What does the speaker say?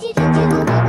did you do? the